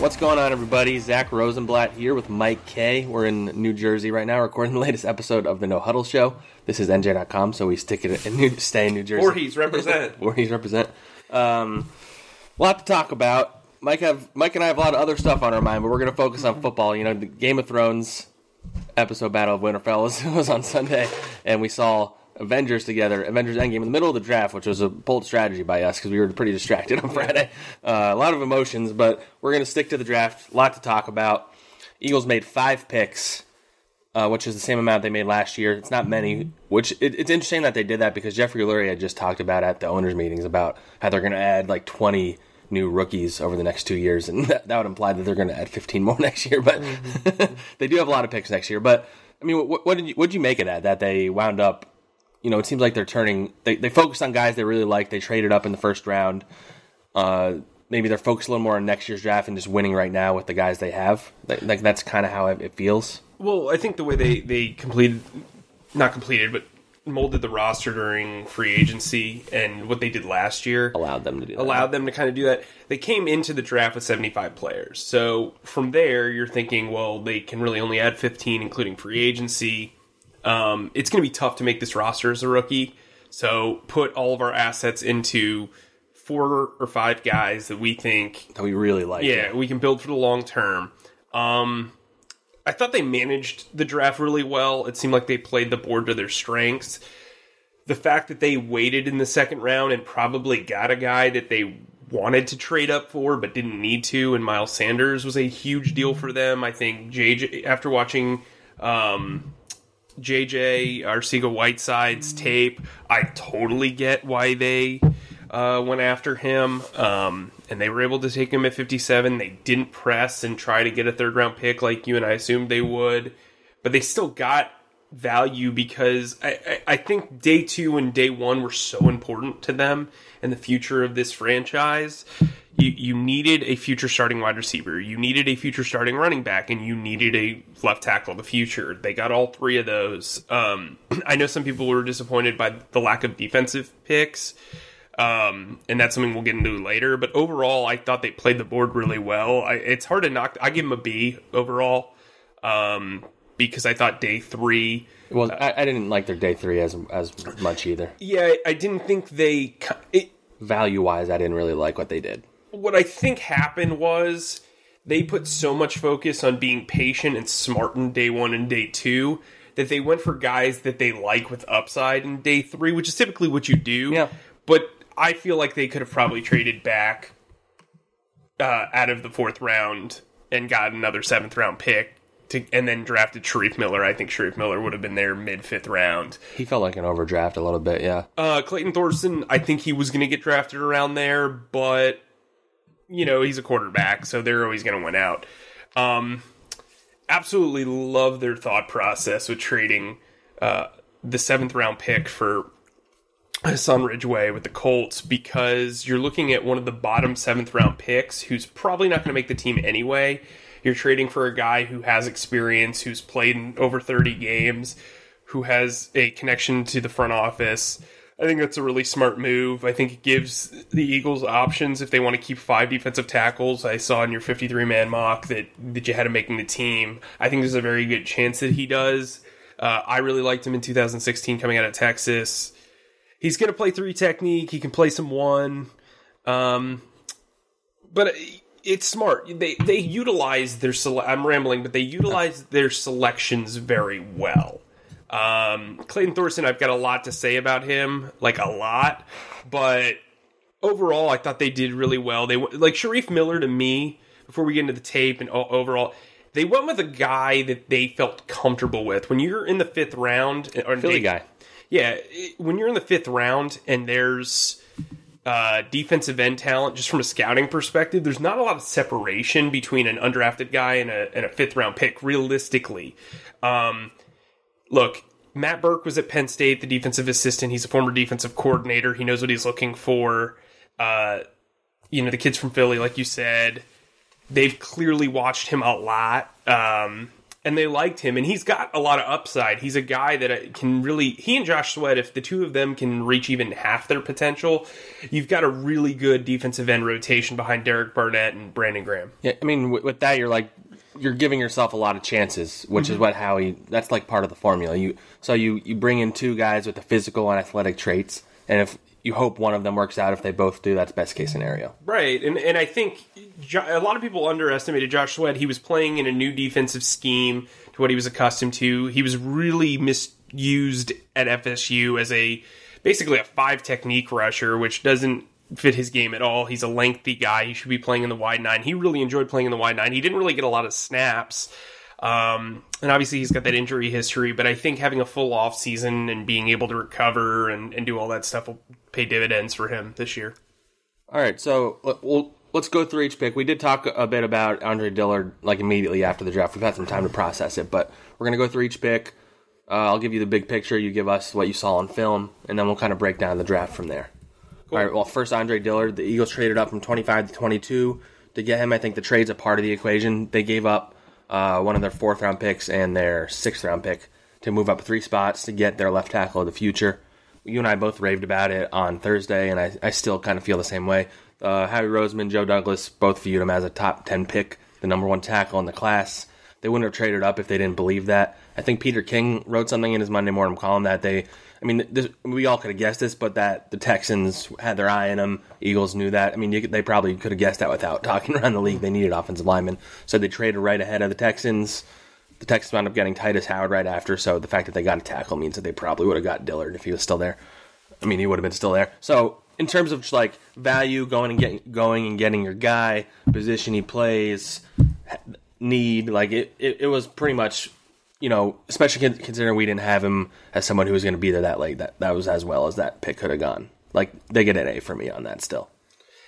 What's going on, everybody? Zack Rosenblatt here with Mike Kaye. We're in New Jersey right now, recording the latest episode of the No Huddle Show. This is NJ.com, so we stick it in New, stay in New Jersey. Voorhees represent. Voorhees represent. Um, a lot to talk about. Mike have Mike and I have a lot of other stuff on our mind, but we're going to focus on football. You know, the Game of Thrones episode Battle of Winterfell was, was on Sunday, and we saw Avengers together, Avengers Endgame in the middle of the draft, which was a bold strategy by us because we were pretty distracted on Friday. Uh, a lot of emotions, but we're going to stick to the draft. A lot to talk about. Eagles made five picks, uh, which is the same amount they made last year. It's not many, which it, it's interesting that they did that because Jeffrey Lurie had just talked about at the owners' meetings about how they're going to add like 20 new rookies over the next two years, and that, that would imply that they're going to add 15 more next year. But they do have a lot of picks next year. But I mean, what, what did you what did you make of that? That they wound up you know, it seems like they're turning. They they focused on guys they really like. They traded up in the first round. Uh, maybe they're focused a little more on next year's draft and just winning right now with the guys they have. Like, like that's kind of how it feels. Well, I think the way they they completed, not completed, but molded the roster during free agency and what they did last year allowed them to do that. allowed them to kind of do that. They came into the draft with 75 players. So from there, you're thinking, well, they can really only add 15, including free agency. Um, it's going to be tough to make this roster as a rookie. So put all of our assets into four or five guys that we think that we really like. Yeah, we can build for the long term. Um, I thought they managed the draft really well. It seemed like they played the board to their strengths. The fact that they waited in the second round and probably got a guy that they wanted to trade up for but didn't need to, and Miles Sanders was a huge deal for them. I think JJ, after watching um, JJ Arcega Whiteside's tape, I totally get why they uh, went after him. Um, and they were able to take him at 57. They didn't press and try to get a third round pick like you and I assumed they would, but they still got value because I, I, I think day two and day one were so important to them and the future of this franchise you, you needed a future starting wide receiver, you needed a future starting running back, and you needed a left tackle of the future. They got all three of those. Um, I know some people were disappointed by the lack of defensive picks, um, and that's something we'll get into later. But overall, I thought they played the board really well. I, it's hard to knock. I give them a B overall um, because I thought day three. Well, I, I, didn't like their day three as as much either. Yeah, I didn't think they. It, Value wise, I didn't really like what they did what I think happened was they put so much focus on being patient and smart in day one and day two that they went for guys that they like with upside in day three, which is typically what you do. Yeah. But I feel like they could have probably traded back uh, out of the fourth round and got another seventh round pick. To, and then drafted Shareef Miller. I think Shareef Miller would have been there mid fifth round. He felt like an overdraft a little bit, yeah. Uh, Clayton Thorson, I think he was going to get drafted around there, but you know, he's a quarterback, so they're always going to win out. Um, absolutely love their thought process with trading uh, the seventh round pick for Hassan Ridgeway with the Colts because you're looking at one of the bottom seventh round picks who's probably not going to make the team anyway. You're trading for a guy who has experience, who's played in over 30 games, who has a connection to the front office I think that's a really smart move. I think it gives the Eagles options if they want to keep five defensive tackles. I saw in your 53 man mock that, that you had him making the team. I think there's a very good chance that he does. Uh, I really liked him in 2016 coming out of Texas. He's going to play three technique. He can play some one. Um, but it's smart. They they utilize their sele- I'm rambling, but they utilize their selections very well. Um, Clayton Thorson, I've got a lot to say about him, like a lot, but overall, I thought they did really well. They like Shareef Miller to me. Before we get into the tape and overall, they went with a guy that they felt comfortable with. When you're in the fifth round, or Philly they, guy, yeah, when you're in the fifth round and there's uh, defensive end talent, just from a scouting perspective, there's not a lot of separation between an undrafted guy and a, and a fifth round pick, realistically. Um, look, Matt Burke was at Penn State, the defensive assistant. He's a former defensive coordinator. He knows what he's looking for. Uh, you know, the kids from Philly, like you said, they've clearly watched him a lot. Um, and they liked him, and he's got a lot of upside. He's a guy that uh, can really. He and Josh Sweat, if the two of them can reach even half their potential, you've got a really good defensive end rotation behind Derek Barnett and Brandon Graham. Yeah, I mean, with, with that, you're like you're giving yourself a lot of chances, which Mm-hmm. is what Howie. That's like part of the formula. You so you you bring in two guys with the physical and athletic traits, and if you hope one of them works out, if they both do, that's best case scenario. Right, and and I think a lot of people underestimated Josh Sweat. He was playing in a new defensive scheme to what he was accustomed to. He was really misused at FSU as a basically a five technique rusher, which doesn't fit his game at all. He's a lengthy guy. He should be playing in the wide nine. He really enjoyed playing in the wide nine. He didn't really get a lot of snaps. Um, and obviously he's got that injury history, but I think having a full off season and being able to recover and, and do all that stuff will pay dividends for him this year. All right, so we'll, let's go through each pick. We did talk a bit about Andre Dillard like immediately after the draft. We've had some time to process it, but we're gonna go through each pick. Uh, I'll give you the big picture. You give us what you saw on film, and then we'll kind of break down the draft from there. All right. Well, first Andre Dillard. The Eagles traded up from 25 to 22 to get him. I think the trade's a part of the equation. They gave up uh, one of their fourth round picks and their sixth round pick to move up three spots to get their left tackle of the future. You and I both raved about it on Thursday, and I, I still kind of feel the same way. Uh, Howie Roseman, Joe Douglas both viewed him as a top 10 pick, the number one tackle in the class. They wouldn't have traded up if they didn't believe that. I think Peter King wrote something in his Monday morning column that they, I mean, this, we all could have guessed this, but that the Texans had their eye on him. Eagles knew that. I mean, you, they probably could have guessed that without talking around the league. They needed offensive linemen, so they traded right ahead of the Texans. The Texans wound up getting Tytus Howard right after, so the fact that they got a tackle means that they probably would have got Dillard if he was still there. I mean, he would have been still there. So in terms of just like value, going and getting going and getting your guy, position he plays, need like it, it, it was pretty much, you know, especially considering we didn't have him as someone who was going to be there that late. That that was as well as that pick could have gone. Like they get an A for me on that still.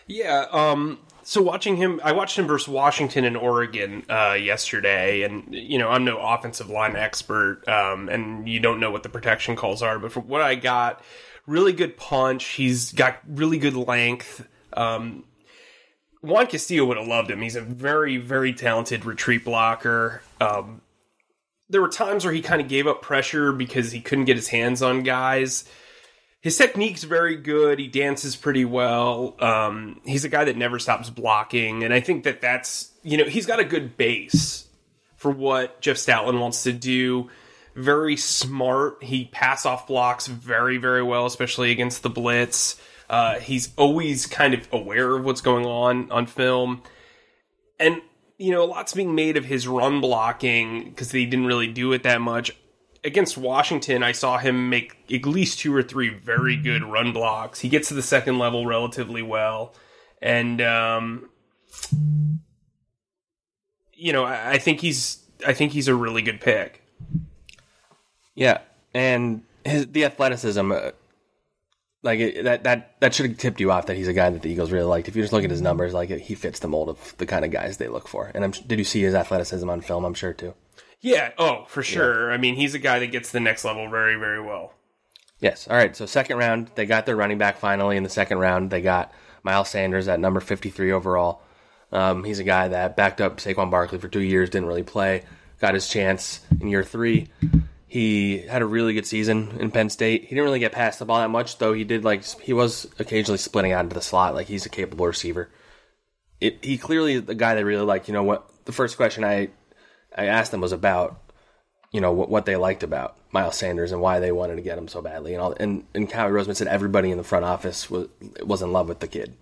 Yeah. Um, so watching him, I watched him versus Washington and Oregon uh, yesterday, and you know I'm no offensive line expert, um, and you don't know what the protection calls are, but from what I got, really good punch. He's got really good length. Um, Juan Castillo would have loved him. He's a very, very talented retreat blocker. Um, there were times where he kind of gave up pressure because he couldn't get his hands on guys his technique's very good. He dances pretty well. Um, he's a guy that never stops blocking, and I think that that's you know he's got a good base for what Jeff Stoutland wants to do. Very smart. He pass off blocks very very well, especially against the blitz. Uh, he's always kind of aware of what's going on on film, and you know a lot's being made of his run blocking because he didn't really do it that much against Washington, I saw him make at least two or three very good run blocks. He gets to the second level relatively well, and um, you know, I, I think he's I think he's a really good pick. Yeah, and his the athleticism, uh, like that that that should have tipped you off that he's a guy that the Eagles really liked. If you just look at his numbers, like he fits the mold of the kind of guys they look for. And I'm, did you see his athleticism on film? I'm sure too. Yeah, oh for sure. I mean, he's a guy that gets the next level very very well. Yes. All right. So second round, they got their running back finally. In the second round, they got Miles Sanders at number 53 overall. Um, he's a guy that backed up Saquon Barkley for two years, didn't really play, got his chance in year three. He had a really good season in Penn State. He didn't really get past the ball that much, though. He did like he was occasionally splitting out into the slot. Like he's a capable receiver. It, he clearly is the guy they really like. You know what? The first question I I asked them was about you know what, what they liked about Miles Sanders and why they wanted to get him so badly, and all. And and Howie Roseman said everybody in the front office was was in love with the kid.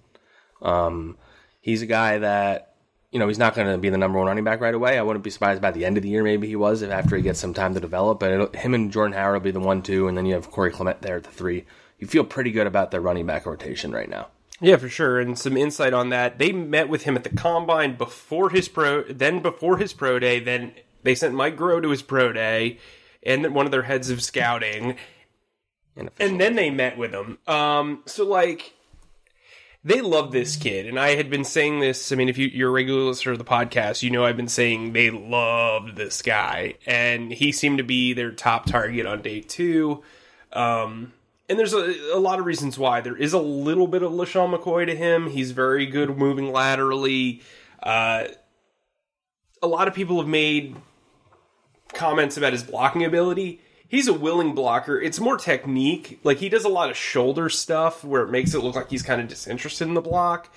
Um, he's a guy that you know he's not going to be the number one running back right away. I wouldn't be surprised by the end of the year maybe he was if after he gets some time to develop. But him and Jordan Howard will be the one two, and then you have Corey Clement there at the three. You feel pretty good about their running back rotation right now. Yeah, for sure. And some insight on that. They met with him at the combine before his pro, then before his pro day. Then they sent Mike Groh to his pro day, and then one of their heads of scouting, and then they met with him. Um, so like, they love this kid, and I had been saying this. I mean, if you, you're a regular listener of the podcast, you know I've been saying they loved this guy, and he seemed to be their top target on day two. Um, and there's a, a lot of reasons why. There is a little bit of LeSean McCoy to him. He's very good moving laterally. Uh, a lot of people have made comments about his blocking ability. He's a willing blocker. It's more technique. Like he does a lot of shoulder stuff where it makes it look like he's kind of disinterested in the block.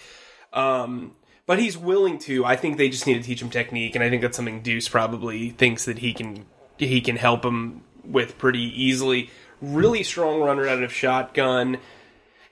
Um, but he's willing to. I think they just need to teach him technique, and I think that's something Deuce probably thinks that he can he can help him with pretty easily. Really strong runner out of shotgun.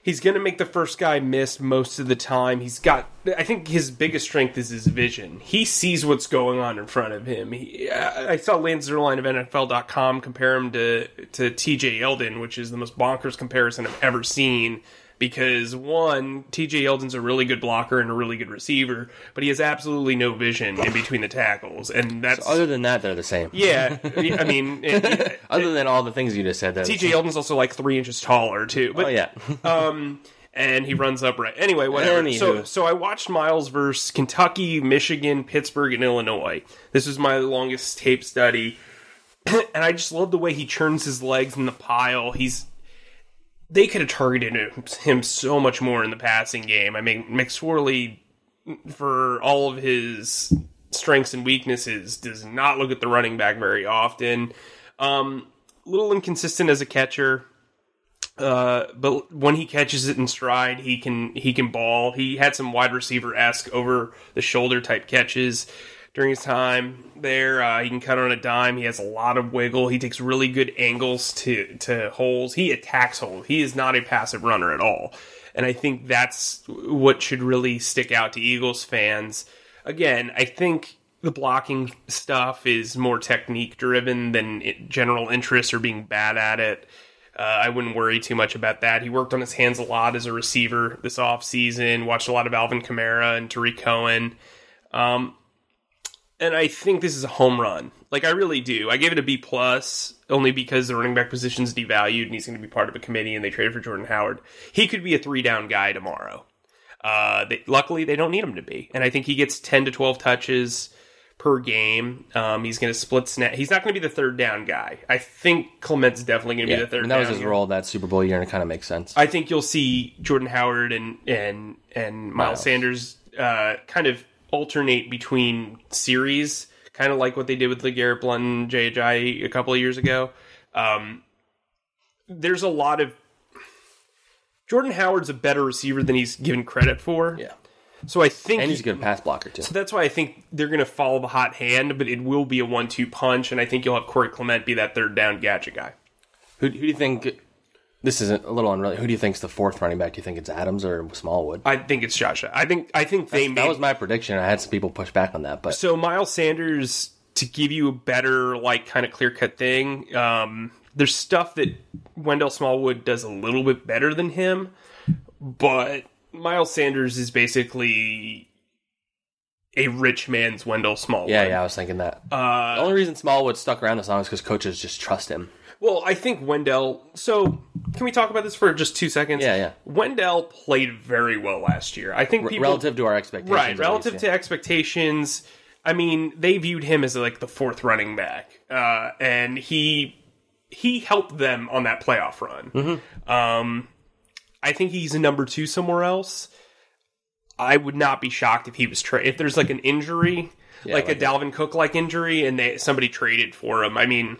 He's going to make the first guy miss most of the time. He's got, I think his biggest strength is his vision. He sees what's going on in front of him. He, I saw Lance Zierlein of NFL.com compare him to, to TJ Yeldon, which is the most bonkers comparison I've ever seen because one, TJ Yeldon's a really good blocker and a really good receiver, but he has absolutely no vision in between the tackles, and that's Other than that, they're the same. yeah. I mean, it- it- Other than all the things you just said, TJ Yeldon's also like three inches taller too, but Oh yeah. um, and he runs upright. Anyway, whatever. Anywho. So, so I watched Miles versus Kentucky, Michigan, Pittsburgh, and Illinois. This was my longest tape study, and I just love the way he turns his legs in the pile. He's they could have targeted him, so much more in the passing game. I mean, McSorley, for all of his strengths and weaknesses, does not look at the running back very often. Um, a little inconsistent as a catcher. Uh, but when he catches it in stride, he can he can ball. He had some wide receiver esque over the shoulder type catches during his time there. Uh, he can cut on a dime. He has a lot of wiggle. He takes really good angles to to holes. He attacks holes. He is not a passive runner at all. And I think that's what should really stick out to Eagles fans. Again, I think the blocking stuff is more technique driven than general interest or being bad at it. Uh, I wouldn't worry too much about that. He worked on his hands a lot as a receiver this offseason, watched a lot of Alvin Kamara and Tarik Cohen. Um, and I think this is a home run. Like I really do. I gave it a B plus only because the running back position is devalued and he's going to be part of a committee and they traded for Jordan Howard. He could be a three down guy tomorrow. Uh, they, luckily, they don't need him to be, and I think he gets ten to twelve touches per game. Um, he's going to split snap. He's not going to be the third down guy. I think Clement's definitely going to yeah. be the third. And that was his guy. role that Super Bowl year, and it kind of makes sense. I think you'll see Jordan Howard and and and Miles, Miles. Sanders uh, kind of alternate between series, kind of like what they did with LeGarrette Blunt and JJ a couple of years ago. Um, there's a lot of Jordan Howard's a better receiver than he's given credit for. yeah, So I think and he's a good pass blocker too. so that's why I think they're going to follow the hot hand, but it will be a one-two punch, and I think you'll have Corey Clement be that third down gadget guy. Who, who do you think? This isn't a little unrelated. Who do you think's the fourth running back? Do you think it's Adams or Smallwood? I think it's Josh. I think I think they made that was my prediction. I had some people push back on that, but So Miles Sanders, to give you a better, like, kind of clear cut thing, um, there's stuff that Wendell Smallwood does a little bit better than him, but Miles Sanders is basically a rich man's Wendell Smallwood. yeah, yeah, I was thinking that. Uh, the only reason Smallwood stuck around this long is because coaches just trust him. Well, I think Wendell. So, can we talk about this for just two seconds? Yeah, yeah. Wendell played very well last year. I think people relative to our expectations, right relative least, to expectations i mean they viewed him as like the fourth running back uh, and he he helped them on that playoff run Mm-hmm. um, i think he's a number two somewhere else i would not be shocked if he was tra- if there's like an injury like, like a dalvin cook like injury and they somebody traded for him i mean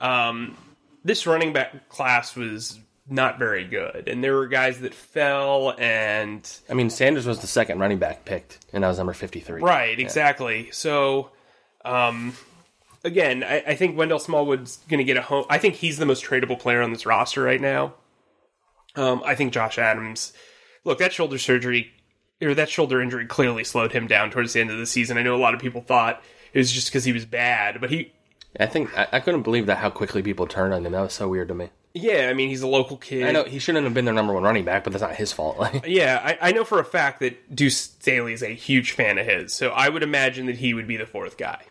um, this running back class was not very good and there were guys that fell and I mean, Sanders was the second running back picked, and that was number fifty-three. Right, exactly. So, um, again, I, I think Wendell Smallwood's going to get a home. I think he's the most tradable player on this roster right now. Um, I think Josh Adams. Look, that shoulder surgery or that shoulder injury clearly slowed him down towards the end of the season. I know a lot of people thought it was just because he was bad, but he. I think I, I couldn't believe that how quickly people turned on him. That was so weird to me. Yeah, I mean he's a local kid. I know he shouldn't have been their number one running back, but that's not his fault. Yeah, I, I know for a fact that Deuce Staley is a huge fan of his, so I would imagine that he would be the fourth guy.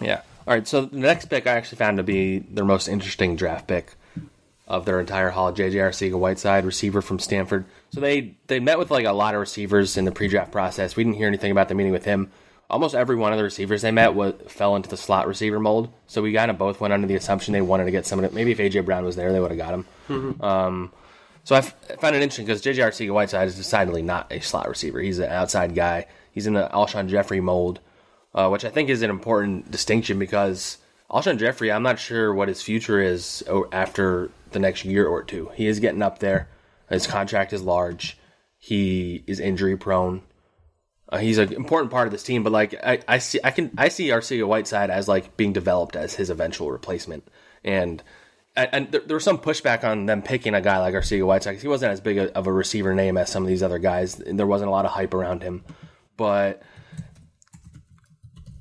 yeah. All right. So the next pick I actually found to be their most interesting draft pick of their entire haul. J.J. Arcega Whiteside, receiver from Stanford. So they they met with like a lot of receivers in the pre-draft process. We didn't hear anything about the meeting with him. Almost every one of the receivers they met was, fell into the slot receiver mold. So we kind of both went under the assumption they wanted to get someone. Maybe if AJ Brown was there, they would have got him. Um, so I, f- I found it interesting because J.J. Arcega Whiteside is decidedly not a slot receiver. He's an outside guy. He's in the Alshon Jeffery mold, uh, which I think is an important distinction because Alshon Jeffery, I'm not sure what his future is after the next year or two. He is getting up there. His contract is large. He is injury prone. Uh, he's an important part of this team, but like I, I see, I can I see Arcega Whiteside as like being developed as his eventual replacement, and and, there, there was some pushback on them picking a guy like Arcega Whiteside because he wasn't as big of a receiver name as some of these other guys. And there wasn't a lot of hype around him, but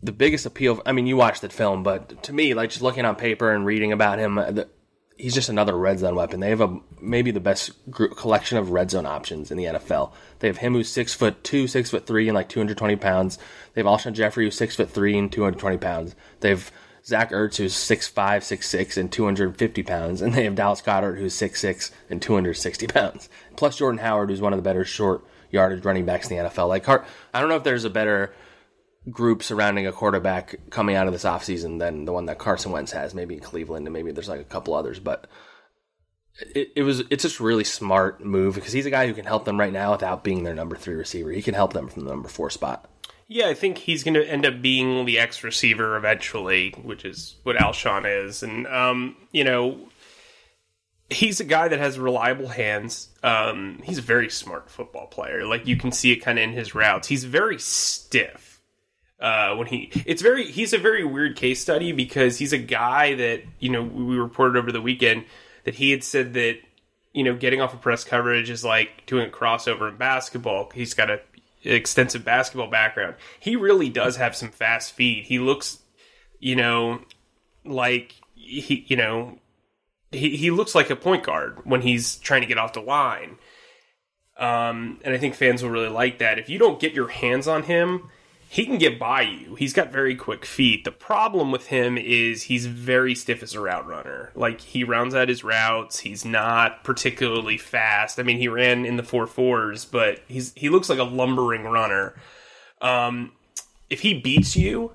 the biggest appeal. I mean, you watched the film, but to me, like just looking on paper and reading about him, the, he's just another red zone weapon. They have a maybe the best group, collection of red zone options in the NFL. They have him who's six foot two, six foot three, and like two hundred twenty pounds. They have Alshon Jeffery who's six foot three and two hundred twenty pounds. They have Zach Ertz who's six five, six six, and two hundred fifty pounds, and they have Dallas Goedert who's six six and two hundred sixty pounds. Plus Jordan Howard who's one of the better short yardage running backs in the NFL. Like I don't know if there's a better group surrounding a quarterback coming out of this offseason than the one that Carson Wentz has, maybe in Cleveland and maybe there's like a couple others, but it, it was it's just really smart move because he's a guy who can help them right now without being their number three receiver. He can help them from the number four spot. Yeah, I think he's going to end up being the X receiver eventually, which is what Alshon is, and um, you know, he's a guy that has reliable hands. Um, he's a very smart football player. Like you can see it kind of in his routes. He's very stiff uh, when he it's very he's a very weird case study because he's a guy that you know we reported over the weekend that he had said that you know getting off of press coverage is like doing a crossover in basketball. He's got a extensive basketball background. He really does have some fast feet. He looks, you know, like he you know he he looks like a point guard when he's trying to get off the line. Um, and I think fans will really like that. If you don't get your hands on him, he can get by you. He's got very quick feet. The problem with him is he's very stiff as a route runner. Like he rounds out his routes. He's not particularly fast. I mean, he ran in the four fours, but he's he looks like a lumbering runner. Um, if he beats you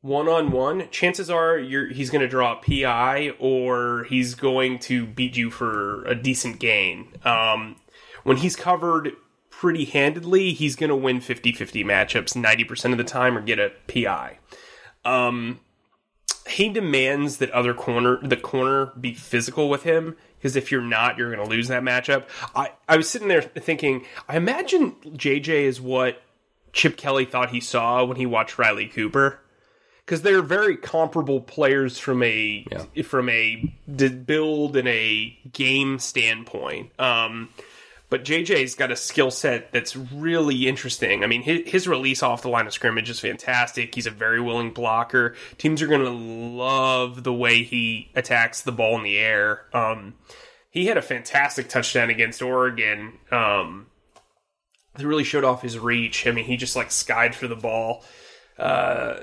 one on one, chances are he's going to draw a PI or he's going to beat you for a decent gain. Um, when he's covered pretty handedly, he's going to win 50 50 matchups 90% of the time or get a PI. Um, he demands that other corner the corner be physical with him because if you're not, you're going to lose that matchup. I, I was sitting there thinking, I imagine JJ is what Chip Kelly thought he saw when he watched Riley Cooper because they're very comparable players from a yeah. from a build and a game standpoint. Um, but JJ's got a skill set that's really interesting. I mean, his, his, release off the line of scrimmage is fantastic. He's a very willing blocker. Teams are going to love the way he attacks the ball in the air. Um, he had a fantastic touchdown against Oregon. Um, he really showed off his reach. I mean, he just like skied for the ball. Uh,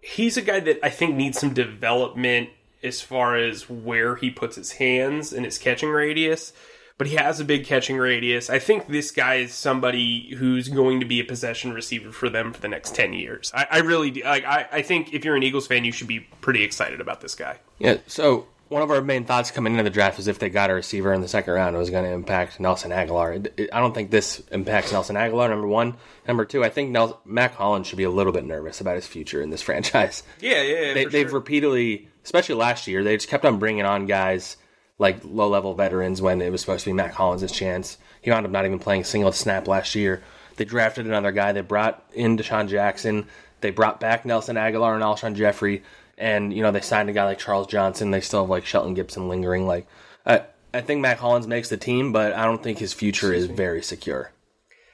he's a guy that I think needs some development as far as where he puts his hands and his catching radius but he has a big catching radius. I think this guy is somebody who's going to be a possession receiver for them for the next 10 years. I, I really do. Like, I, I think if you're an Eagles fan, you should be pretty excited about this guy. Yeah, so one of our main thoughts coming into the draft is if they got a receiver in the second round, it was going to impact Nelson Agholor. It, it, I don't think this impacts Nelson Agholor. Number one, number two, I think Nel- Mack Hollins should be a little bit nervous about his future in this franchise. Yeah, yeah, yeah they, have sure. repeatedly, especially last year, they just kept on bringing on guys like low level veterans when it was supposed to be Mack Hollins' chance. He wound up not even playing a single snap last year. They drafted another guy. They brought in DeSean Jackson. They brought back Nelson Agholor and Alshon Jeffery. And, you know, they signed a guy like Charles Johnson. They still have like Shelton Gibson lingering. Like, I, I think Mack Hollins makes the team, but I don't think his future is very secure.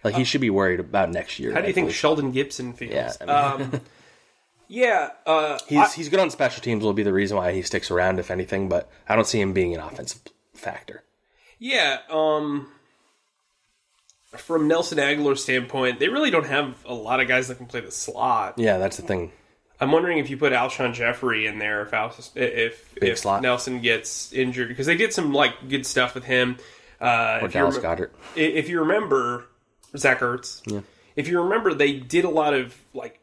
Like, he uh, should be worried about next year. How do you think Shelton Gibson feels? Yeah. I mean, um, Yeah, uh, he's I, he's good on special teams. Will be the reason why he sticks around, if anything. But I don't see him being an offensive factor. Yeah, um, from Nelson Agholor's standpoint, they really don't have a lot of guys that can play the slot. Yeah, that's the thing. I'm wondering if you put Alshon Jeffery in there, if if Big if slot. Nelson gets injured, because they did some like good stuff with him. Uh, or Dallas rem- Goedert. If you remember Zach Ertz, yeah. If you remember, they did a lot of like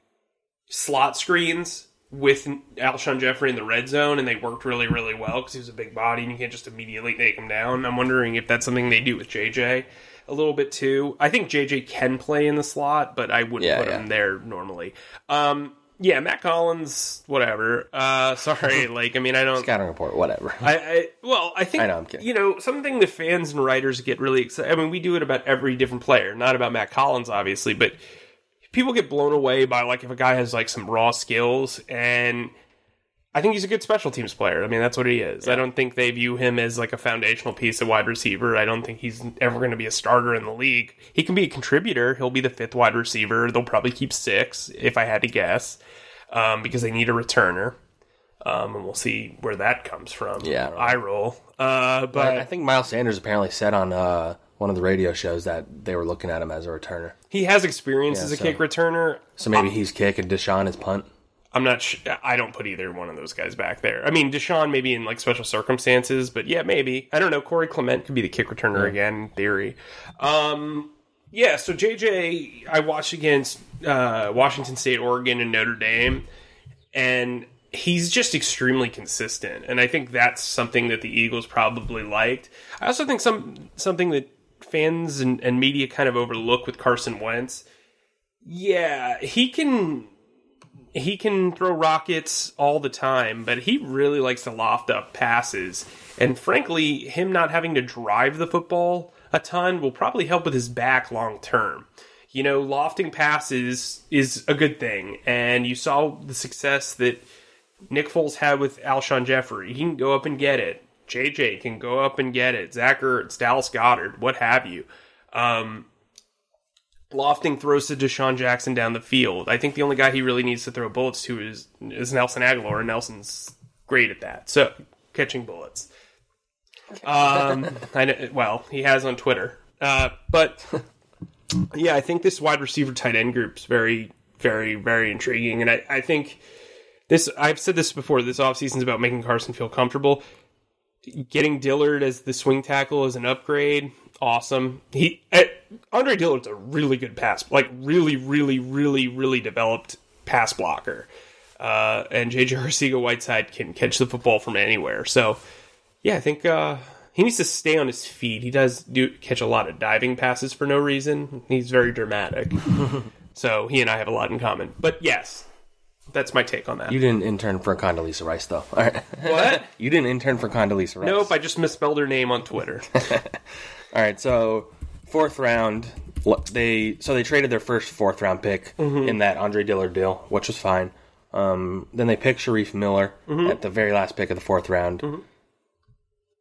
slot screens with Alshon Jeffery in the red zone, and they worked really, really well because he was a big body, and you can't just immediately take him down. I'm wondering if that's something they do with JJ a little bit too. I think JJ can play in the slot, but I wouldn't yeah, put yeah. him there normally. Um, yeah, Matt Collins, whatever. Uh, sorry, like I mean, I don't. Scouting report, whatever. I, I well, I think I know, I'm kidding. you know something the fans and writers get really excited. I mean, we do it about every different player, not about Matt Collins, obviously, but people get blown away by like if a guy has like some raw skills, and I think he's a good special teams player. I mean, that's what he is. I don't think they view him as like a foundational piece of wide receiver. I don't think he's ever going to be a starter in the league. He can be a contributor. He'll be the fifth wide receiver. They'll probably keep six, if I had to guess, um, because they need a returner. Um, and we'll see where that comes from. Yeah. I roll. Uh, but But I think Miles Sanders apparently said on uh, one of the radio shows that they were looking at him as a returner. he has experience Yeah, as a so- kick returner. So maybe he's kick and DeSean is punt. I'm not. Sh- I don't put either one of those guys back there. I mean, DeSean maybe in like special circumstances, but yeah, maybe. I don't know. Corey Clement could be the kick returner again in theory. Um, yeah. So JJ, I watched against uh, Washington State, Oregon, and Notre Dame, and he's just extremely consistent. And I think that's something that the Eagles probably liked. I also think some something that fans and, and media kind of overlook with Carson Wentz. Yeah, he can he can throw rockets all the time, but he really likes to loft up passes. And frankly, him not having to drive the football a ton will probably help with his back long term. You know, lofting passes is a good thing, and you saw the success that Nick Foles had with Alshon Jeffery. He can go up and get it. JJ can go up and get it. Zach Ertz, Dallas Goedert, what have you. Um, lofting throws to DeSean Jackson down the field. I think the only guy he really needs to throw bullets to is is Nelson Agholor, and Nelson's great at that. So catching bullets. Um, I know, well, he has on Twitter, uh, but yeah, I think this wide receiver tight end group's very, very, very intriguing, and I, I think this. I've said this before. This offseason is about making Carson feel comfortable. Getting Dillard as the swing tackle is an upgrade. Awesome. He eh, Andre Dillard's a really good pass, like really, really, really, really developed pass blocker. Uh, and JJ Arcega Whiteside can catch the football from anywhere. So, yeah, I think uh, he needs to stay on his feet. He does do catch a lot of diving passes for no reason. He's very dramatic. so he and I have a lot in common. But yes, that's my take on that. You didn't intern for Condoleezza Rice, though. All right. what? you didn't intern for Condoleezza Rice. Nope, I just misspelled her name on Twitter. All right, so fourth round, they so they traded their first fourth round pick mm-hmm. in that Andre Dillard deal, which was fine. Um, then they picked Shareef Miller mm-hmm. at the very last pick of the fourth round. Mm-hmm.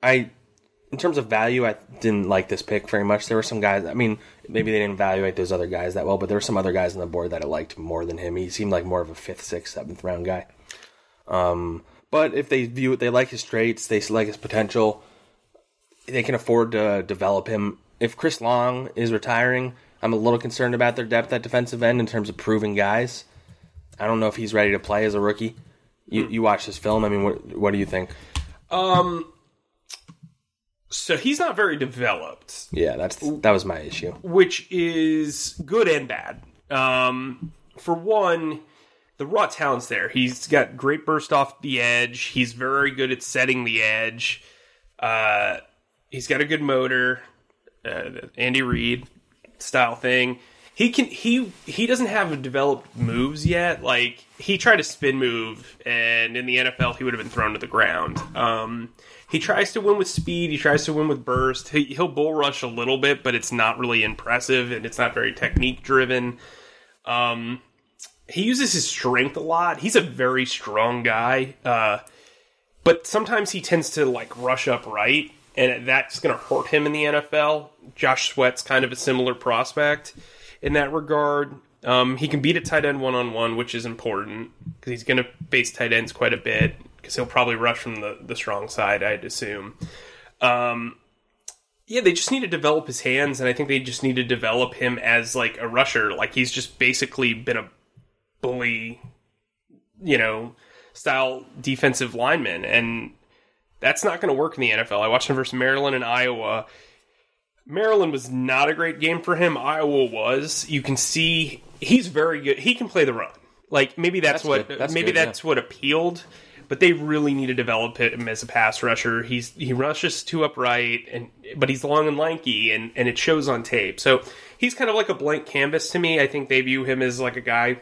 I, in terms of value, I didn't like this pick very much. There were some guys. I mean, maybe they didn't evaluate those other guys that well, but there were some other guys on the board that I liked more than him. He seemed like more of a fifth, sixth, seventh round guy. Um, but if they view it, they like his traits, they like his potential they can afford to develop him. If Chris Long is retiring, I'm a little concerned about their depth at defensive end in terms of proving guys. I don't know if he's ready to play as a rookie. You you watch this film. I mean, what what do you think? So he's not very developed. Yeah, that's that was my issue. which is good and bad. Um, for one, the raw talent's there. He's got great burst off the edge. He's very good at setting the edge. Uh, he's got a good motor, uh, Andy Reid style thing. He can he he doesn't have developed moves yet. Like he tried a spin move, and in the NFL he would have been thrown to the ground. Um, he tries to win with speed. He tries to win with burst. He, he'll bull rush a little bit, but it's not really impressive, and it's not very technique driven. Um, he uses his strength a lot. He's a very strong guy, uh, but sometimes he tends to like rush up right, and that's going to hurt him in the NFL. Josh Sweat's kind of a similar prospect in that regard. Um, he can beat a tight end one on one, which is important because he's going to face tight ends quite a bit because he'll probably rush from the, the strong side, I'd assume. Um, yeah, they just need to develop his hands, and I think they just need to develop him as like a rusher. Like he's just basically been a bully, you know, style defensive lineman, and that's not going to work in the NFL. I watched him versus Maryland and Iowa. Maryland was not a great game for him. Iowa was. You can see he's very good. He can play the run. Like maybe that's, That's what good. That's maybe good, that's what appealed. But they really need to develop him as a pass rusher. He's he rushes too upright, and but he's long and lanky, and and it shows on tape. So he's kind of like a blank canvas to me. I think they view him as like a guy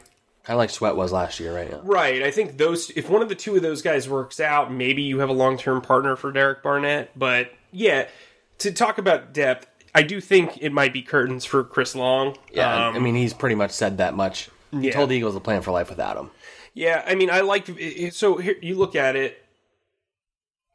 Kind of like Sweat was last year, right? Yeah. Right. I think those if one of the two of those guys works out, maybe you have a long term partner for Derek Barnett. But yeah, to talk about depth, I do think it might be curtains for Chris Long. Yeah, Um, I mean, he's pretty much said that much. He Yeah. told the Eagles to plan for life without him. Yeah, I mean, I like so here you look at it.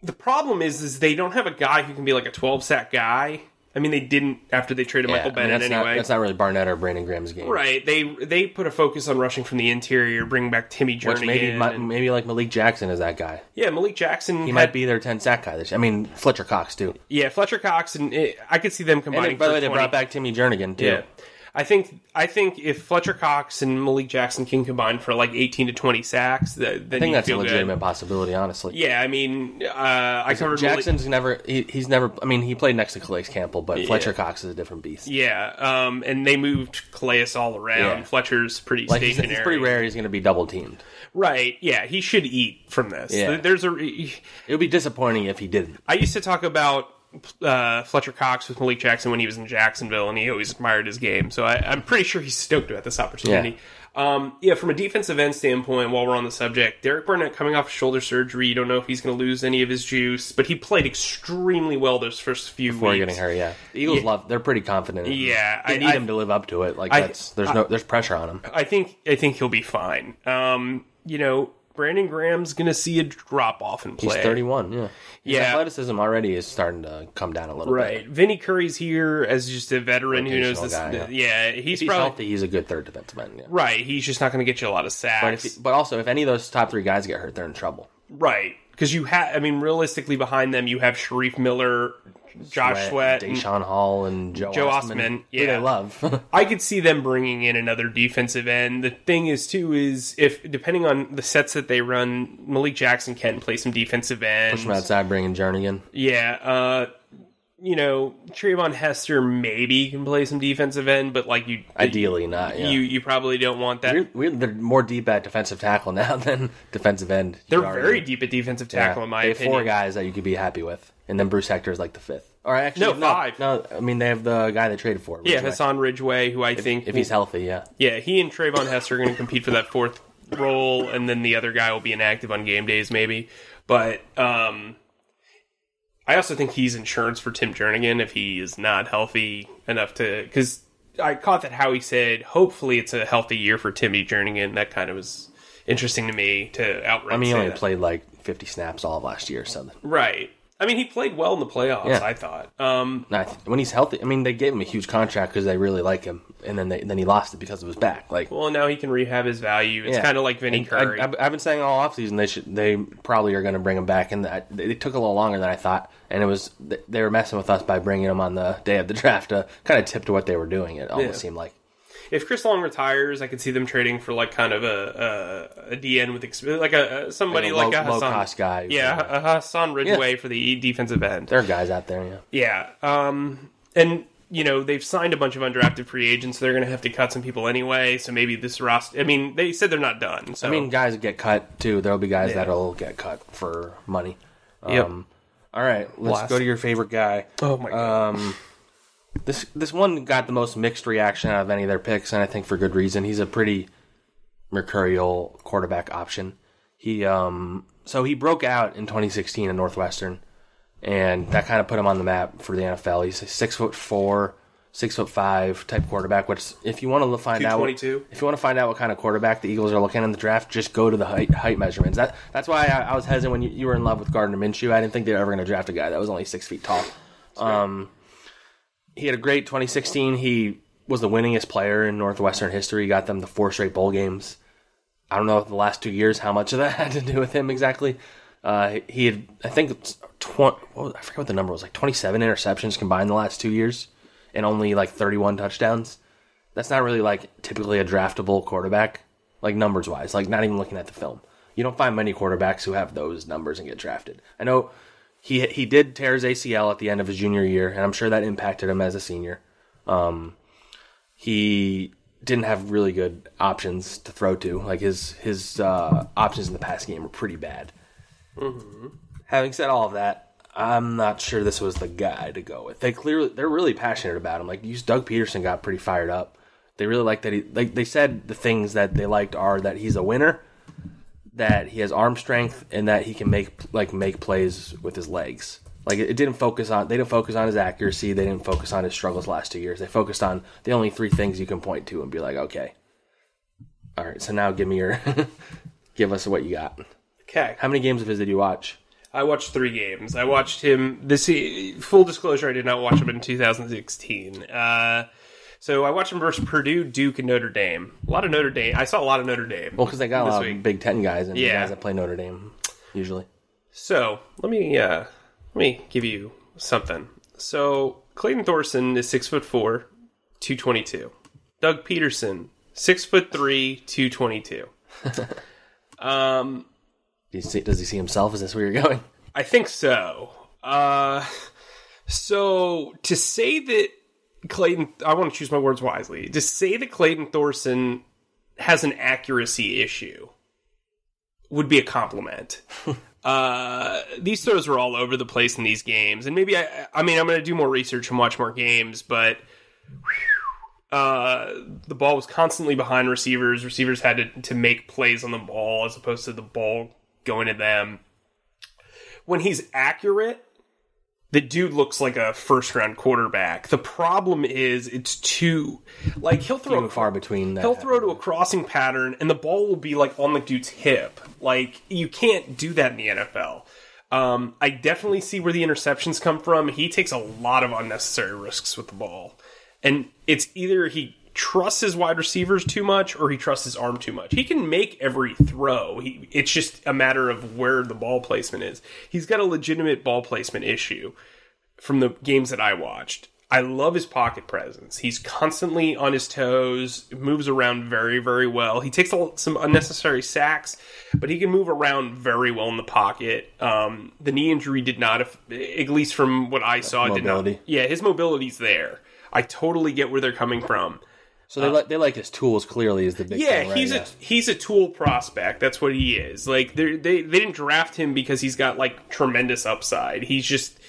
The problem is, is they don't have a guy who can be like a twelve sack guy. I mean, they didn't after they traded Yeah, Michael I mean, Bennett that's anyway. Not, that's not really Barnett or Brandon Graham's game. right? They they put a focus on rushing from the interior, bring back Timmy Which Jernigan. maybe mi- and- maybe like Malik Jackson is that guy. yeah, Malik Jackson. He had- might be their 10 sack guy. This. I mean, Fletcher Cox too. Yeah, Fletcher Cox, and it, I could see them And combining. they, by the way, they brought back Timmy Jernigan too. Yeah, I think I think if Fletcher Cox and Malik Jackson can combine for like eighteen to twenty sacks, th- then I think that's a feel good. legitimate possibility, honestly. Yeah, I mean, uh, I covered Malik- Jackson's never. He, he's never. I mean, he played next to Calais Campbell, but Fletcher Cox is a different beast. Yeah, um, and they moved Calais all around. Yeah. Fletcher's pretty Like he's, stationary. it's pretty rare he's going to be double teamed. right? Yeah, he should eat from this. Yeah. There's a. It would be disappointing if he didn't. I used to talk about uh, Fletcher Cox with Malik Jackson when he was in Jacksonville, and he always admired his game. So I, I'm pretty sure he's stoked about this opportunity. Um, yeah, from a defensive end standpoint, while we're on the subject, Derek Barnett coming off shoulder surgery, you don't know if he's going to lose any of his juice, but he played extremely well those first few Before weeks. getting hurt, yeah. The Eagles love. They're pretty confident. in him. Yeah, they I- need I- him to live up to it. Like I- that's there's no there's pressure on him. I think I think he'll be fine. Um, you know, Brandon Graham's going to see a drop off in play. He's 31. Yeah. His Yeah. athleticism already is starting to come down a little bit. Right, Vinny Curry's here as just a veteran who knows this. guy, yeah. yeah. he's he's probably healthy, he's a good third defensive end. Yeah. right. He's just not going to get you a lot of sacks. But, he, but also, if any of those top three guys get hurt, they're in trouble. Right. Because you have, I mean, realistically, behind them, you have Shareef Miller, Josh Sweat. and Daeshon Hall, and Joe, Joe Ostman, Ostman, who yeah. they love. I could see them bringing in another defensive end. The thing is, too, is if depending on the sets that they run, Malik Jackson can play some defensive end. From outside, bringing Jernigan. Yeah. Uh, you know, Treyvon Hester maybe can play some defensive end, but like you, Ideally, not. Yeah. you, you probably don't want that. We're, we're, they're more deep at defensive tackle now than defensive end. They're very deep at defensive yeah. tackle, in my They have opinion. four guys that you could be happy with, and then Bruce Hector is like the fifth. Or actually, No, five. No, I mean they have the guy they traded for. Yeah, Hassan Ridgeway, who I think if he's healthy, yeah. Yeah, he and Treyvon Hester are going to compete for that fourth role, and then the other guy will be inactive on game days, maybe. But um, I also think he's insurance for Tim Jernigan if he is not healthy enough to. Because I caught that Howie said, hopefully it's a healthy year for Timmy Jernigan. That kind of was interesting to me to outright I mean, he only that. played like 50 snaps all of last year, so Right. I mean, he played well in the playoffs, Yeah. I thought. Um, Nah, I th- when he's healthy, I mean, they gave him a huge contract because they really like him, and then they, then he lost it because of his back. Like, well, now he can rehab his value. It's yeah. kind of like Vinny And Curry. I, have been saying all offseason they should they probably are going to bring him back, and that, it took a little longer than I thought. And it was they were messing with us by bringing him on the day of the draft to kind of tip to what they were doing. It almost Yeah. seemed like. If Chris Long retires, I could see them trading for like kind of a a, a DN with exp- like a, a somebody Like a like a, Hassan, low-cost guy Yeah, a Hassan Ridgeway for the defensive end. There are guys out there, yeah. Yeah, um, and you know they've signed a bunch of undrafted free agents, so they're going to have to cut some people anyway. So maybe this roster. I mean, they said they're not done. So I mean, guys get cut too. There'll be guys Yeah. that'll get cut for money. Yep. Um, all right, let's go to your favorite guy. oh my god, Um, this this one got the most mixed reaction out of any of their picks, and I think for good reason. He's a pretty mercurial quarterback option. He um so he broke out in 2016 in Northwestern, and that kind of put him on the map for the NFL. He's a six foot four, six foot five type quarterback. Which, if you want to find out, what, if you want to find out what kind of quarterback the Eagles are looking at in the draft, just go to the height height measurements. That that's why I, I was hesitant when you, you were in love with Gardner Minshew. I didn't think they were ever going to draft a guy that was only six feet tall. Um, he had a great 2016. He was the winningest player in Northwestern history. He got them the four straight bowl games. I don't know the last two years how much of that had to do with him exactly. Uh, he had, I think, it's tw- I forget what the number was, like 27 interceptions combined the last two years, and only like 31 touchdowns. That's not really like typically a draftable quarterback, like numbers wise. Like not even looking at the film, you don't find many quarterbacks who have those numbers and get drafted. I know he he did tear his ACL at the end of his junior year, and I'm sure that impacted him as a senior. Um, he didn't have really good options to throw to. Like his his uh, options in the pass game were pretty bad. Having said all of that, I'm not sure this was the guy to go with. They clearly they're really passionate about him. Like Doug Pederson got pretty fired up. They really like that he like they said the things that they liked are that he's a winner, that he has arm strength, and that he can make like make plays with his legs. Like it, it didn't focus on they didn't focus on his accuracy. They didn't focus on his struggles last two years. They focused on the only three things you can point to and be like, okay, all right. So now give me your give us what you got. Okay. How many games of his did you watch? I watched three games. I watched him this full disclosure. I did not watch him in 2016. Uh, so I watched him versus Purdue, Duke, and Notre Dame. A lot of Notre Dame. I saw a lot of Notre Dame. Well, because they got a lot week. of Big Ten guys and Yeah. guys that play Notre Dame usually. So let me uh, let me give you something. So Clayton Thorson is six foot four, two twenty two. Doug Pederson six foot three, two twenty two. um, Do see, does he see himself? Is this where you're going? I think so. Uh, so to say that Clayton, I want to choose my words wisely. To say that Clayton Thorson has an accuracy issue would be a compliment. uh, these throws were all over the place in these games, and maybe I, I mean, I'm going to do more research and watch more games, but. Uh, the ball was constantly behind receivers. Receivers had to, to make plays on the ball as opposed to the ball going to them when he's accurate, the dude looks like a first round quarterback. The problem is it's too like he'll throw far between that. he'll throw to a crossing pattern and the ball will be like on the dude's hip. Like you can't do that in the NFL. Um, I definitely see where the interceptions come from. He takes a lot of unnecessary risks with the ball, and it's either he trusts his wide receivers too much or he trusts his arm too much. He can make every throw. He, it's just a matter of where the ball placement is. He's got a legitimate ball placement issue from the games that I watched. I love his pocket presence. He's constantly on his toes, moves around very, very well. He takes a- some unnecessary sacks, but he can move around very well in the pocket. Um, the knee injury did not, at least from what I saw, did not. Yeah, his mobility's there. I totally get where they're coming from. So they like they like his tools. Clearly, is the big Yeah, thing, right? he's yeah. a he's a tool prospect. That's what he is. Like they they they didn't draft him because he's got like tremendous upside. He's just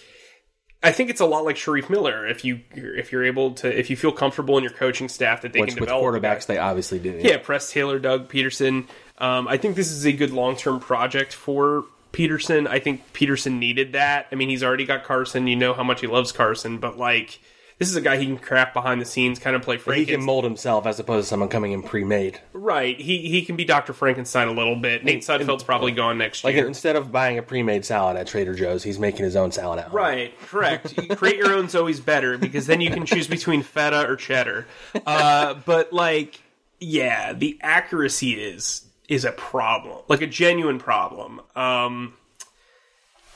I think it's a lot like Shareef Miller. If you if you're able to if you feel comfortable in your coaching staff that they which can with develop quarterbacks they obviously do. yeah, Press Taylor, Doug Pederson. Um, I think this is a good long term project for Pederson. I think Pederson needed that. I mean, he's already got Carson. You know how much he loves Carson, but like this is a guy he can craft behind the scenes, kind of play he can mold himself as opposed to someone coming in pre-made. Right. He he can be Dr. Frankenstein a little bit. Nate Sudfeld's probably gone next Like year. instead of buying a pre-made salad at Trader Joe's, he's making his own salad at home. Right, correct. You Create your own's always better because then you can choose between feta or cheddar. Uh, but like, yeah, the accuracy is is a problem, like a genuine problem. Um,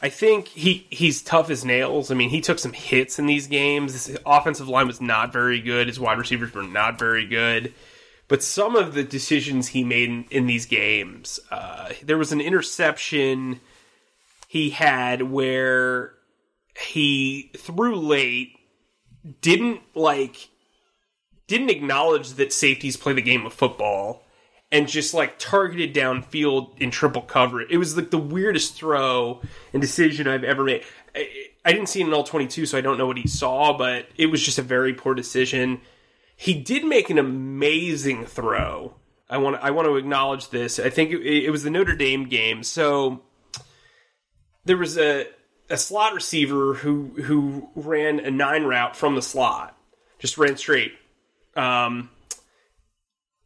I think he he's tough as nails. I mean, he took some hits in these games. His offensive line was not very good. His wide receivers were not very good. But some of the decisions he made in, in these games, uh, there was an interception he had where he threw late, didn't like, didn't acknowledge that safeties play the game of football, and just like targeted downfield in triple coverage. It was like the weirdest throw and decision I've ever made. I, I didn't see it in all 22, so I don't know what he saw, but it was just a very poor decision. He did make an amazing throw. I want I want to acknowledge this. I think it, it was the Notre Dame game. So there was a a slot receiver who who ran a nine route from the slot, just ran straight, um,